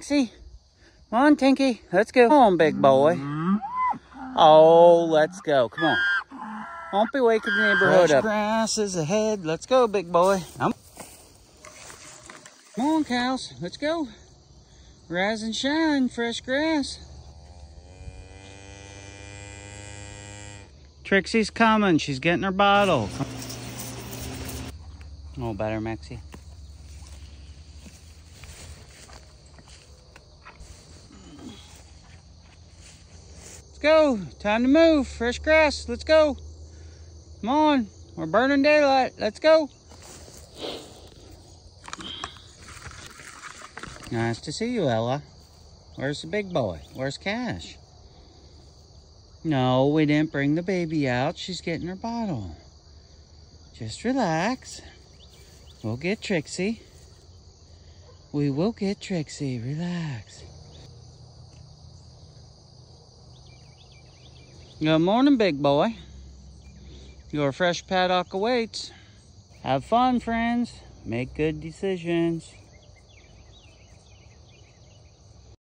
Maxie, come on, Tinky. Let's go. Come on, big boy. Oh, let's go. Come on. Won't be waking the neighborhood Fresh up. grass is ahead. Let's go, big boy. I'm... Come on, cows. Let's go. Rise and shine, fresh grass. Trixie's coming. She's getting her bottle. Oh, better, Maxie. Go. Time to move. Fresh grass. Let's go. Come on. We're burning daylight. Let's go. Nice to see you, Ella. Where's the big boy? Where's Cash? No, we didn't bring the baby out. She's getting her bottle. Just relax. We'll get Trixie. We will get Trixie. Relax. Good morning, big boy. Your fresh paddock awaits. Have fun, friends. Make good decisions.